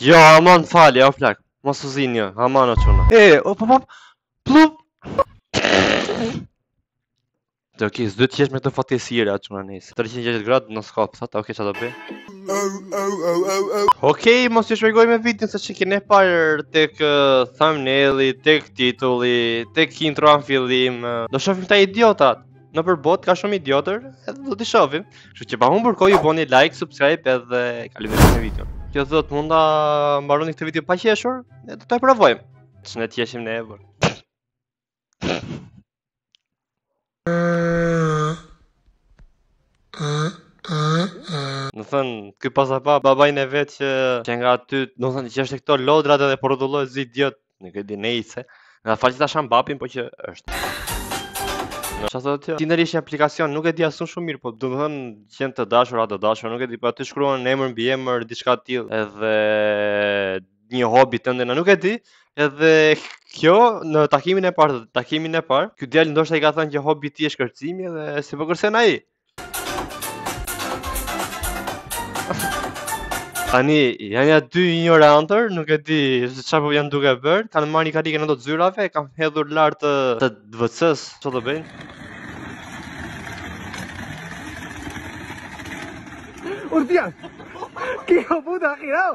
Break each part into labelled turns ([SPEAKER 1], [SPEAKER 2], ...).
[SPEAKER 1] Jo, aman falje, o plak. Mos u zini jo, aman o çuna. E, o po po, plup. Okej, si do të jesh me këtë veçse sille, o çuna nejse. 360 gradë, në s'ka pësat, po okej, ça do bëj. Okej, mos t'ju shpjegoj me vite, se e keni parë tek thumbnaili, tek titulli, tek introja në fillim. Do shofim ca idiota. nëpër botë ka shumë idiotër, edhe do t'i shofim. Kështu që pa humbur kohë ju bëni like, subscribe edhe kalojmë në video. Kjo thotë mund ta mbaroni këtë video pa qeshur, ne do ta provojmë. Ç'ne të qeshim ne ever. Domethënë, ky paska parë babain e vet që nga aty, domethënë, që është te këto lodrat edhe portullojë s'di çfarë Nuk e di nejse. Na fal që ta shamë babin, po ç'është. Po çfarë thotë ti? Tinder është një aplikacion, nuk e di as unë shumë mirë, po domethënë gjen të dashur a të dashura, nuk e di, po aty shkruan emër mbiemër diçka të tillë, edhe një hobi tëndin a, nuk e di. Edhe kjo në takimin e parë, takimin e parë, ky djalë ndoshta i ka thënë që hobi i tij është kërcimi dhe seç po kërcen ai. Tani, janë ja dy ignorantër, nuk e di se çfarë po janë duke bërë. Kanë marrë një karrige nga ato të zyrave, kanë hedhur lart te VC-ja, çfarë do bëjnë?
[SPEAKER 2] Urdian. Kiko puta,
[SPEAKER 1] kirao.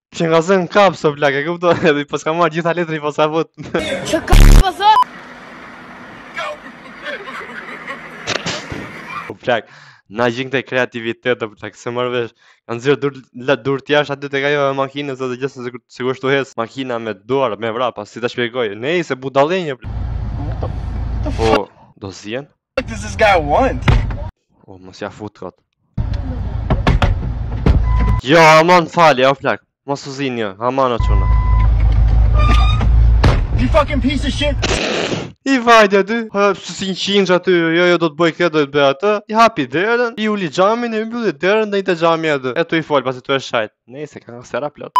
[SPEAKER 1] Që nga s'e
[SPEAKER 3] kapërce
[SPEAKER 1] o plak, e kupton edhe i paska marrë gjitha letrat i paska vënë Çka s'paska O plak, nga e gjejnë këtë kreativitet dhe plak, s'e marr vesh Kanë nxjerrë duart, la duart jashtë aty tek ajo e makinës dhe gjithsesi kështu ecën Makina me duar, me vrap a, si ta shpjegoj, nejse budallenj plak O, do zjenë?
[SPEAKER 2] What does this guy want?
[SPEAKER 1] O, mos ia fut kot. Jo, aman falje, o plak. Mos u zini, jo. aman o çuna.
[SPEAKER 2] You fucking piece of shit.
[SPEAKER 1] I vajt aty, hapesh si qenj aty, jo jo do të bëj këtë do të bëj atë. I hapi derën, i uli xhamin e mbylli derën dhe te xhamit aty. E tu i fol pastaj tu e sha. Nejse ka serra plot.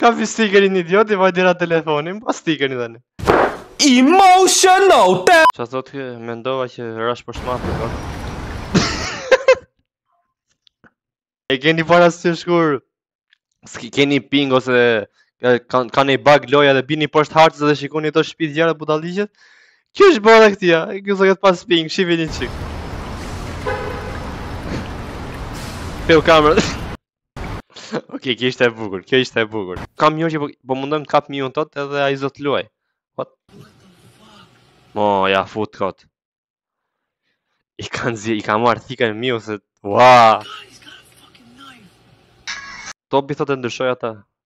[SPEAKER 1] Kapi stikerin idioti vajti ra telefonin, pa stikerin dhe ne.
[SPEAKER 2] Emotional te...
[SPEAKER 1] Ça thotë ky, mendova që rash poshtë mapit, ka? e keni parasysh kur, si keni ping ose kur ka ndonjë bug loja dhe bini poshtë hartës dhe shikoni ato shpitë gjëra budallallëqe, Kjo është bërë dhe këtu, kjo zë këtë pas pak, shifi një çik. Pil kamerë. ok, kjo ishte e bukur, kjo ishte e bukur. Kam një që po, po mundëm të kap miun tët edhe ai s'do t'luaj. What? Mo, ja fut kot. I kanë zi, i ka marë frika e miut se... Ua! Do t'i thot e ndryshoj ata.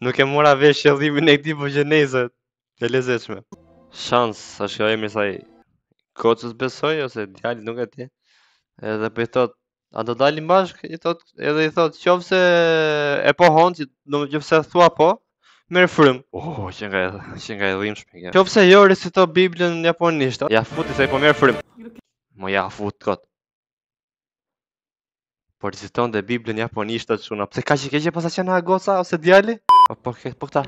[SPEAKER 1] Nuk e mora vesh qëllimin e këtij po qe nejse e lezeçme. Shans, sa shka e mirë saj. Gocës besoj ose djalit nuk e di. Edhe po i thot, a do dalim bashk? I thot, edhe i thot, qoftë se e pohon, që do më qoftë se thua po, merë frym. Oh, që nga edhe, që nga e dhimshme. Ja. Qoftë se jo recito Biblën në japonisht, ja futi se ai po merr frymë. Mos ja fut kot. Po reciton dhe Biblën japonisht o çuna. Pse kaq e keqe paska qenë ajo goca ose djali? Po, po, ke, po këta.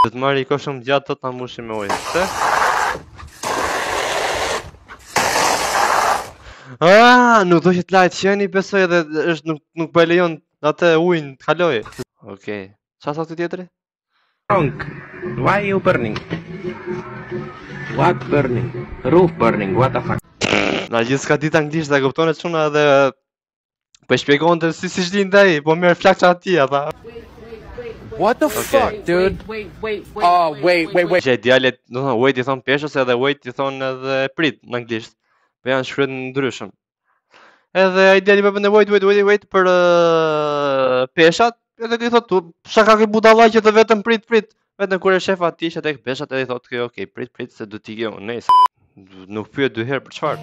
[SPEAKER 1] Dhe të marri kjo shumë gjatë të të mbushë me ujë. Pse? Aaaa, ah, nuk do që të lahet qeni besoj edhe është nuk, nuk po e lejon atë ujnë të kalojë. Okej. Okay. Ça është tjetri?
[SPEAKER 4] Wrong. Why are you burning? What burning? Roof burning, what the fuck?
[SPEAKER 1] Nga gjithë s'ka dit anglisht dhe kuptoni çuna edhe... Po e shpjegonte si siç dinte ai, po merr flakë çatia, ata.
[SPEAKER 2] What the fuck, dude? Oh, wait, wait, wait.
[SPEAKER 1] Që e djallet, domethënë, weight i thonë peshës edhe wait i thonë edhe prit në anglisht. Po janë shkruhet ndryshe. Edhe ai djali po i thotë weight weight për uh, peshat, edhe i thotë, "Ça ka ky budalla që thotë vetëm prit prit." Vetëm kur e shef atë ishte tek peshat edhe i thotë, "Ok, okay, prit prit se do të ikë unë." Nëse nuk pyet dy herë për çfarë.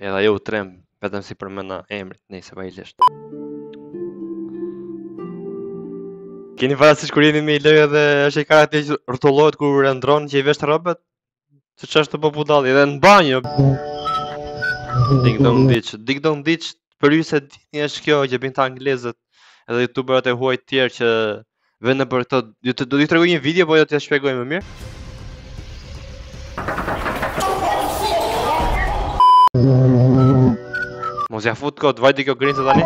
[SPEAKER 1] Edhe ajo u trem, vetëm si përmenda emrin, Nessie pa lidhje. Keni parasysh kur je i vogël edhe është si karrigia që rrotullohet kur ëndërron që i veshtë rrobat? Çfarë është kjo po budalli edhe në banjo? Ding Dong Ditch, Ding Dong Ditch për ju s'e dini është kjo që bëjnë këta anglezët edhe youtuberat e huaj tjerë që Dhe nëpër këto, ju të do të tregoj një video, po jo t'jua shpjegoj më mirë? Mos ja fut kot, vajti kjo Grinchi tani.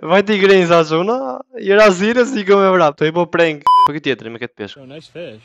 [SPEAKER 1] Vajti Grinchi o çuna, i ra ziles iku me vrap, do i bo prank. Po ky tjetri me këtë peshk.
[SPEAKER 3] Nice fish.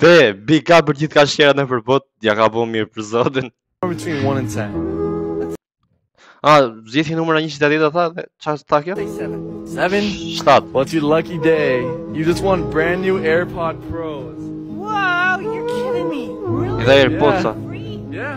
[SPEAKER 1] Dhe, big ka për gjithçka shqerra nëpër botë, ia ka bo mirë për zotin.
[SPEAKER 2] A, zgjidh një numër
[SPEAKER 1] nga njëshi te dhjeta tha, dhe ça zgjodh kjo?
[SPEAKER 2] 7.
[SPEAKER 1] 7.
[SPEAKER 2] What's your lucky day? You just won brand new AirPod Pros.
[SPEAKER 5] Wow, you're kidding me. Really?
[SPEAKER 1] Dhe AirPods,
[SPEAKER 2] yeah.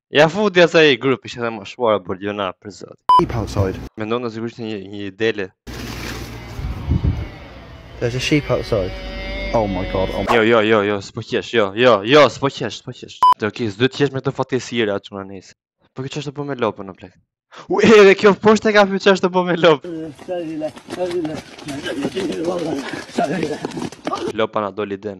[SPEAKER 1] Ia futi asaj një grusht që edhe më shkuli vargjonat për zot.
[SPEAKER 6] Sheep outside.
[SPEAKER 1] Mendon sikur është një, një dele.
[SPEAKER 6] There's a sheep outside. Oh my god. Oh my...
[SPEAKER 1] Jo, jo, jo, jo, s'po qesh, jo, jo, jo, s'po qesh, s'po qesh. Okay, s'do të qesh me fatkeqësitë e tyre nejse. Po kjo ç'është duke bo me lopën plak. U edhe kjo poshtë e ka për ç'është tu bo me lopën. Lopa na doli dem.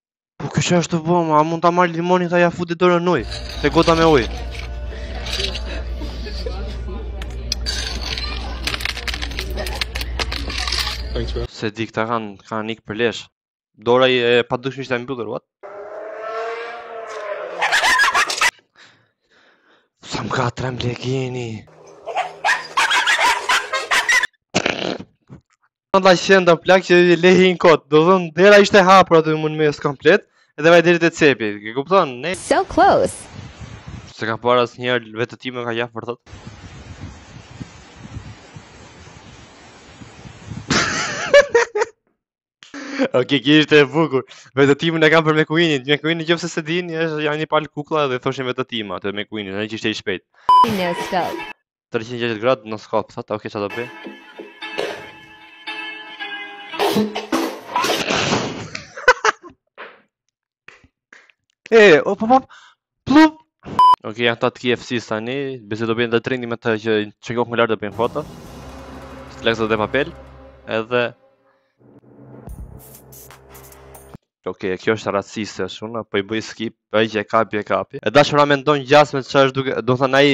[SPEAKER 1] Po kjo ç'është tu bo, ma, a mund të marrë limonin t'ia fusë dorën në ujë, te gota me ujë. Se di këta kanë ikë për lesh. Dora e padukshme është e mbyllur, what? Sa më ka trembur Në la qentë plak që lehin kot, domethënë dera ishte hapur aty mu në mes komplet, edhe vaj deri te cepi, e kupton, ne?
[SPEAKER 7] So close!
[SPEAKER 1] S'e ka parë asnjëherë vetëtimë këta për zot. Ok, kjo ishte e bukur. Vetëtimën e kam për McQueenin. McQueenin qoftë se s'e dini, është janë një palë kukla dhe thoshin Vetëtima McQueen, ai që ishte i
[SPEAKER 7] shpejtë.
[SPEAKER 1] 360 gradë no scope, thot, ok, ça do bëjë? e, o, po, po, plum! Ok, janë këta të KFC-së tani, besoj do bëjnë atë trendin me atë që çojnë kokën lart dhe bëjnë foto. Që të lekëzë dhe papel, edhe... Ok, kjo është raciste shumë, po i bëj skip, po iii e kapi e kapi. E dashura mendon gjasme që është duke, domethënë ai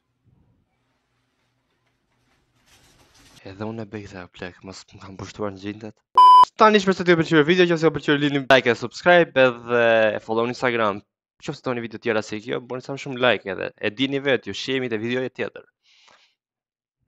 [SPEAKER 1] Edhe unë e bëj këtë plak, mos më kanë pushtuar xhindet. Tani shpresoj t'ju pëlqejë video, qoftë se ju ka pëlqyer lini like e subscribe edhe follow në Instagram. Qoftë se doni video tjera si kjo, bëni sa më shumë like edhe. E dini vetë, ju shihemi te videoja tjetër.